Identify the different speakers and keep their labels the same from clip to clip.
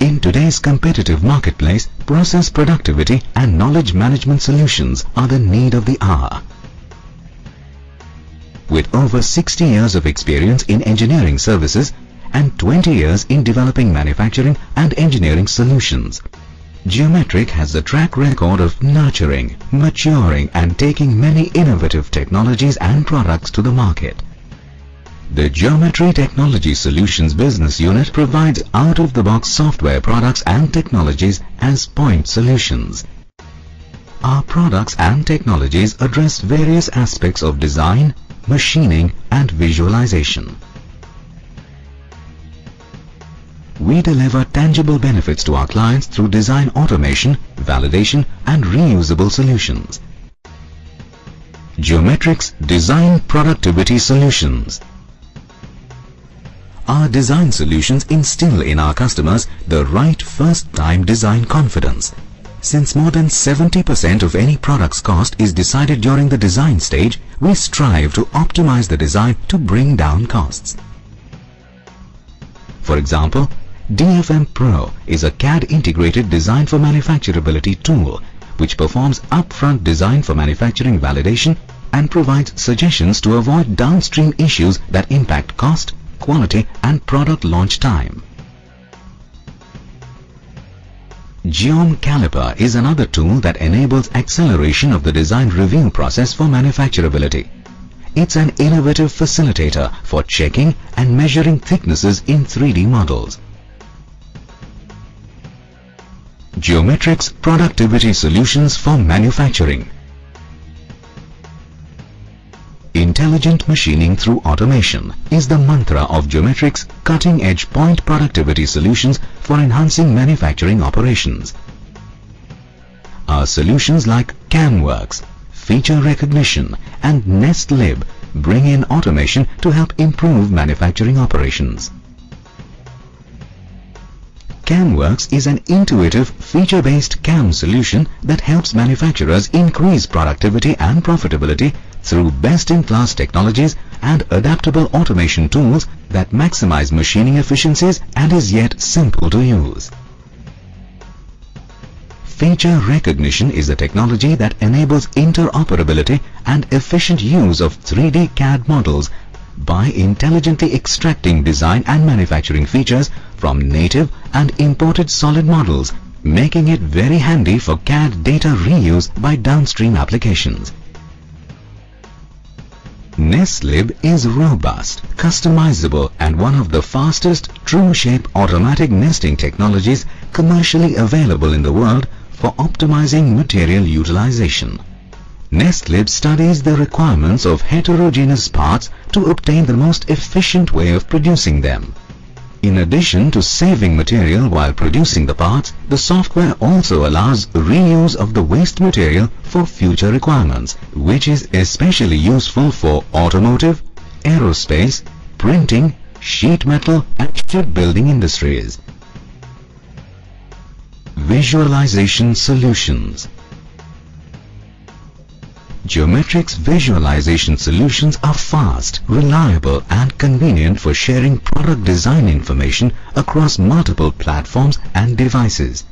Speaker 1: In today's competitive marketplace, process productivity and knowledge management solutions are the need of the hour. With over 60 years of experience in engineering services and 20 years in developing manufacturing and engineering solutions, Geometric has a track record of nurturing, maturing and taking many innovative technologies and products to the market. The Geometry Technology Solutions business unit provides out-of-the-box software products and technologies as point solutions. Our products and technologies address various aspects of design, machining and visualization. We deliver tangible benefits to our clients through design automation, validation and reusable solutions. Geometric's Design Productivity Solutions Our design solutions instill in our customers the right first-time design confidence. Since more than 70% of any product's cost is decided during the design stage, we strive to optimize the design to bring down costs. For example, DFM Pro is a CAD integrated design for manufacturability tool which performs upfront design for manufacturing validation and provides suggestions to avoid downstream issues that impact cost, quality and product launch time. Geom Caliper is another tool that enables acceleration of the design review process for manufacturability. It's an innovative facilitator for checking and measuring thicknesses in 3D models. Geometric's Productivity Solutions for Manufacturing Intelligent machining through automation is the mantra of Geometric's cutting-edge point productivity solutions for enhancing manufacturing operations. Our solutions like CamWorks, Feature Recognition and NestLib bring in automation to help improve manufacturing operations. CamWorks is an intuitive feature-based CAM solution that helps manufacturers increase productivity and profitability through best-in-class technologies and adaptable automation tools that maximize machining efficiencies and is yet simple to use. Feature recognition is a technology that enables interoperability and efficient use of 3D CAD models by intelligently extracting design and manufacturing features from native and imported solid models, making it very handy for CAD data reuse by downstream applications. NestLib is robust, customizable and one of the fastest true-shape automatic nesting technologies commercially available in the world for optimizing material utilization. NestLib studies the requirements of heterogeneous parts to obtain the most efficient way of producing them. In addition to saving material while producing the parts, the software also allows reuse of the waste material for future requirements, which is especially useful for automotive, aerospace, printing, sheet metal and shipbuilding industries. Visualization Solutions Geometric's visualization solutions are fast, reliable and convenient for sharing product design information across multiple platforms and devices.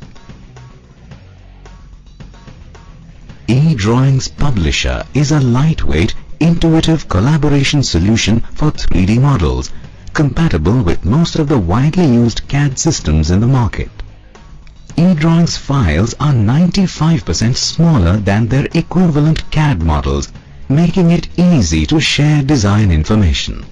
Speaker 1: eDrawings Publisher is a lightweight, intuitive collaboration solution for 3D models, compatible with most of the widely used CAD systems in the market eDrawings files are 95% smaller than their equivalent CAD models, making it easy to share design information.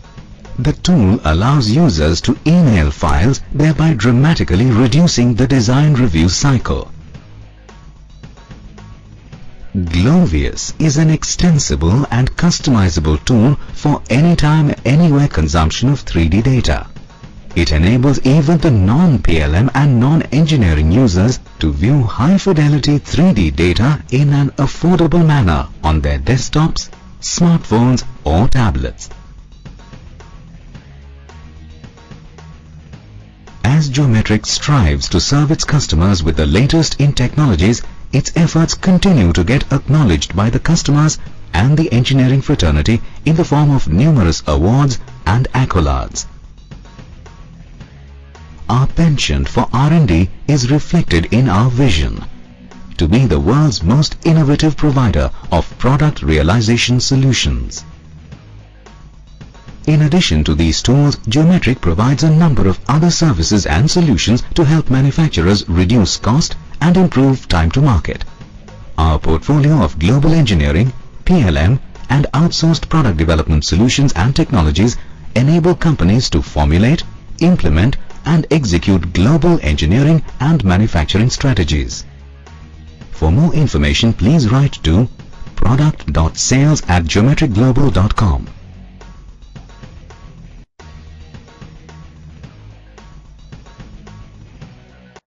Speaker 1: The tool allows users to email files, thereby dramatically reducing the design review cycle. Glovius is an extensible and customizable tool for anytime, anywhere consumption of 3D data. It enables even the non-PLM and non-engineering users to view high-fidelity 3D data in an affordable manner on their desktops, smartphones or tablets. As Geometric strives to serve its customers with the latest in technologies, its efforts continue to get acknowledged by the customers and the engineering fraternity in the form of numerous awards and accolades. our penchant for R&D is reflected in our vision to be the world's most innovative provider of product realization solutions. In addition to these tools, Geometric provides a number of other services and solutions to help manufacturers reduce cost and improve time to market. Our portfolio of global engineering, PLM and outsourced product development solutions and technologies enable companies to formulate, implement and execute global engineering and manufacturing strategies. For more information, please write to product.sales at geometricglobal.com